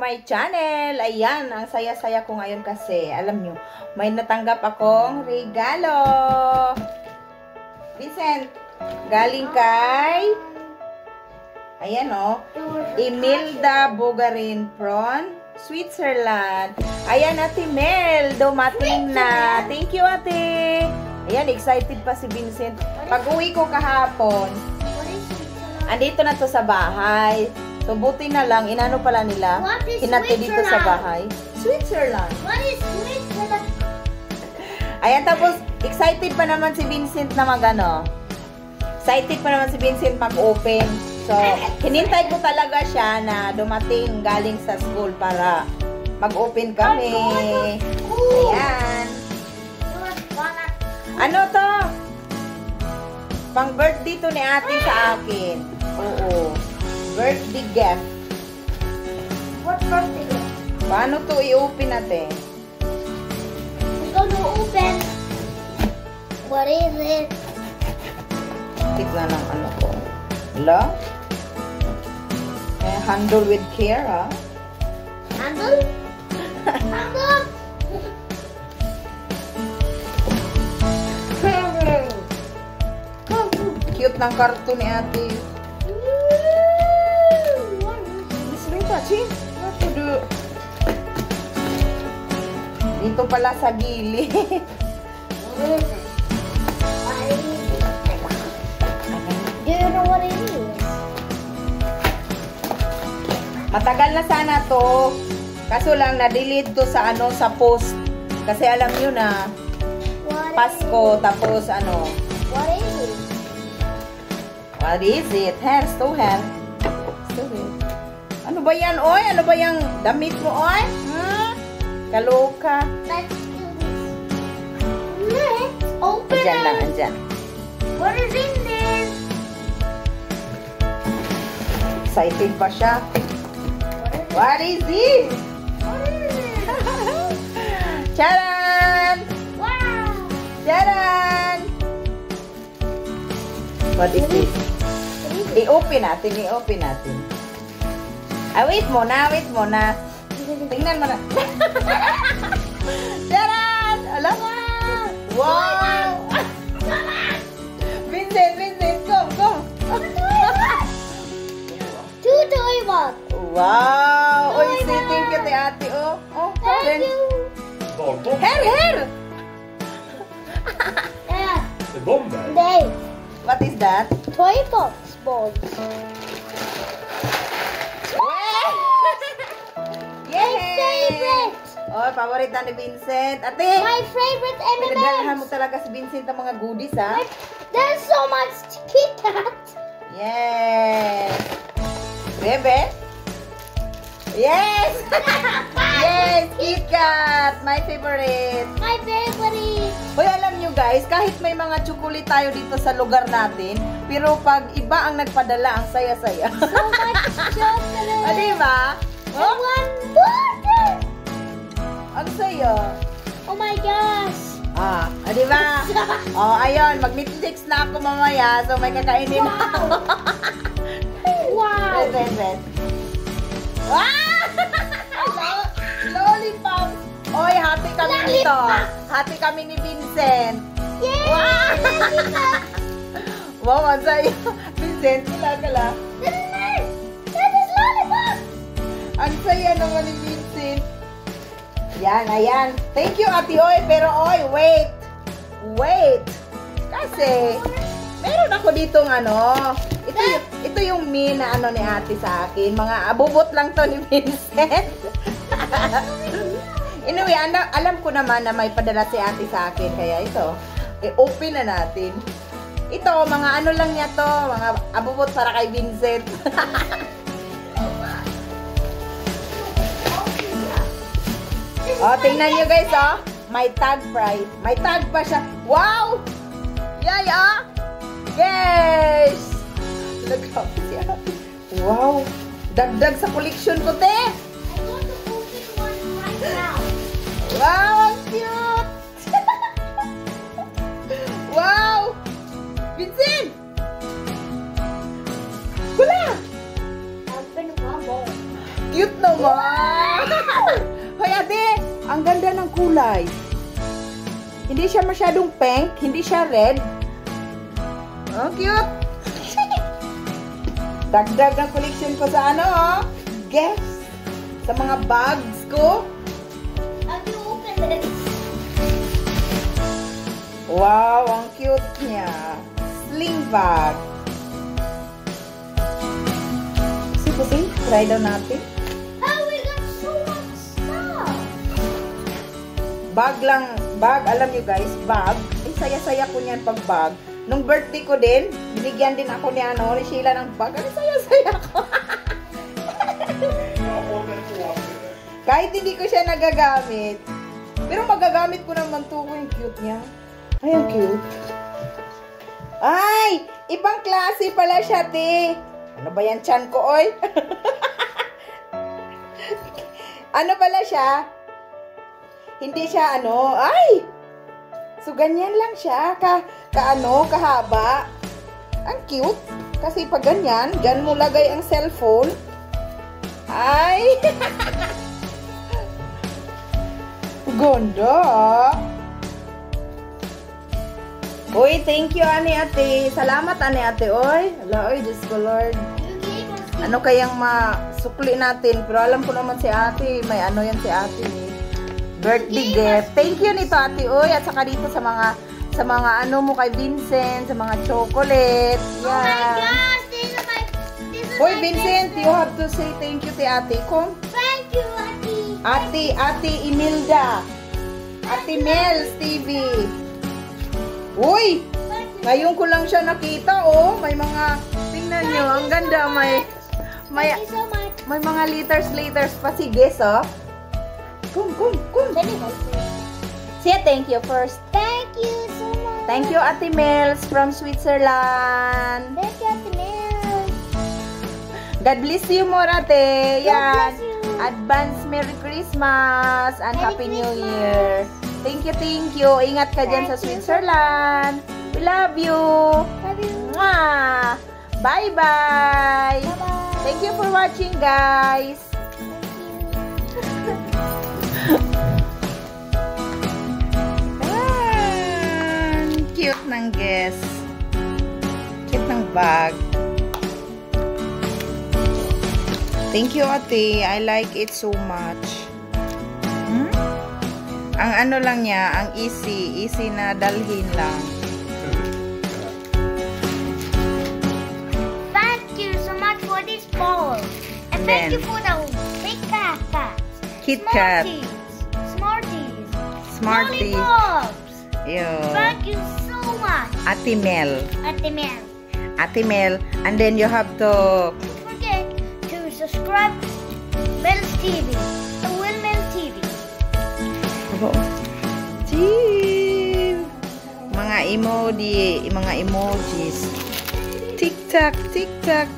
my channel. Ayan, ang saya-saya ko ngayon kasi, alam nyo, may natanggap akong regalo. Vincent, galing kay, ayan o, oh, Emilda Bogarin from Switzerland. Ayan, Ate Mel, dumating na. Thank you, Ate. Ayan, excited pa si Vincent. Pag-uwi ko kahapon, andito na to sa bahay. So, buti na lang, inano pala nila, hinati dito sa bahay. Switzerland. What is Switzerland? Ayan, tapos, excited pa naman si Vincent na magano. Excited pa naman si Vincent mag-open. So, hinintay ko talaga siya na dumating galing sa school para mag-open kami. Ayan. Ano to? Pang birthday to ni ate sa akin. Oo. Birthday gift. What birthday? Paano to i-open natin? Going to open. What is it? Tignan ng ano ko. Hello? Eh, handle with care, ha? Handle? Handle? Cute ng karton ni ate. Dito pala sa gili. Matagal na sana to. Kaso lang na-delete to sa ano sa post. Kasi alam niyo na Pasko tapos ano. What is it? What is it? Hair, to hair. Ano ba yan, oy? Ano ba yung damit mo, oy? Kaloka. Let's do this. Let's open Andyan lang, andyan. What is in there? Excited pa siya. What is it? this? What is it? Charan! Wow! Charan! What is this? What is it? I-open natin, i-open natin. Ah, wait muna, wait muna. Tingnan mo na. Charan! Alam mo? Wow! Vincent, Vincent, come, come. Two toy box. Wow! Oy, Oh my say God. thank you, te ate, oh. Oh, Thank then- you. Barnbomb? Hair, hair! Yeah. En bomb där? They. What is that? Toy box balls. Oh, paborito ni Vincent. Ate, My favorite pinagdalahan mo M&M's. talaga si Vincent ng mga goodies, ha? My- There's so much Kit Kat. Yes! Bebe? Yes! yes! Kit Kat! My favorite! My favorite. Hoy, alam nyo guys, kahit may mga chocolate tayo dito sa lugar natin, pero pag iba ang nagpadala, ang saya-saya. So much chocolate. o, diba? Oh. Saya. Oh my gosh. Ah, o, diba? Oh, ayun, mag-Netflix na ako mamaya, so may kakainin na ako. Wow. Red, red, red. Ah! Lo- Lollipop! Oy, happy kami. Lollipop! Happy kami ni Vincent. Yay! Wow! Wow, ang saya. Vincent. That is nice. That is lollipop. Ang saya naman ni Vincent. Yan, ayan. Thank you, Ate Oy. Pero, Oy, wait. Wait. Kasi, meron ako ditong ano. Ito, yung, ito yung me na ano ni ate sa akin. Mga abubot lang to ni Vincent. anyway, ano, alam ko naman na may padala si ate sa akin. Kaya ito, i-open na natin. Ito, mga ano lang niya to. Mga abubot para kay Vincent. Oh, tingnan nyo guys, oh. May tag price. May tag pa siya. Wow! Yay, ah! Yes! Nagkapi siya. Wow! Dagdag sa collection ko, te! I want to open one right now. Wow! Ang cute! wow! Vincent! More. cute naman. Hoy, kulay. Hindi siya masyadong pink, hindi siya red. Oh, cute. Dagdag ng collection ko sa ano, oh. Guess. Sa mga bags ko. How open this? Wow, ang cute niya. Sling bag. Kasi, try daw natin. Bag lang, bag, alam nyo guys, bag. Ay, saya-saya ko niyan pag bag. Nung birthday ko din, binigyan din ako ni ano, ni Sheila ng bag. Ay, saya-saya ko. Kahit hindi ko siya nagagamit. Pero magagamit ko naman to. Yung cute niya. Ay, ang cute. Ay! Ibang klase pala siya, te. Ano ba yan, chan ko, oy? ano pala siya? Hindi siya ano, ay! So, ganyan lang siya. Ka, ka ano, kahaba. Ang cute. Kasi pag ganyan, dyan mo lagay ang cellphone. Ay! Ganda ah. Uy, thank you, ani ate. Salamat, ani ate. Oy, ala, oy, Diyos ko, Lord. Ano kayang masukli natin? Pero alam ko naman si ate, may ano yan si ate. eh. Birthday gift. Thank you nito ate. Uy, at saka dito sa mga sa mga ano mo kay Vincent, sa mga chocolate. Oh my gosh, this is my this is Uy, my Vincent, you have to say thank you ti ate. Kung Thank you, Auntie. ate, ate Imelda. Ate Mel, Stevie. Uy, ngayon ko lang siya nakita, oh. May mga, tingnan nyo, ang ganda. May, may, may mga liters, liters pa. Sige, so. Kum, kum, kum. Say thank you first. Thank you so much. Thank you, Ate Mels from Switzerland. Thank you, Auntie Mel. God bless you more, ate. God bless you. Advance Merry Christmas and Merry Happy New Christmas. Year. Thank you, thank you. Ingat ka dyan sa Thank you. Switzerland. We love you. Love you. Mwah! Bye-bye. Thank you for watching, guys. Cute ng guest. Cute ng bag. Thank you, ate. I like it so much. Hmm? Ang ano lang niya, ang easy. Easy na dalhin lang. Thank you so much for this bowl. And Then- thank you for the big cats. Kit Kat. Smarties. Smarties. Smarty. Lollipops. Yun. Thank you so much. Ate Mel. At the man. Ate Mel. And then you have to Don't forget to subscribe Mel's TV. The Will Mel TV. Cheese. Mga emoji, mga emojis. Tik-tak, tik-tak.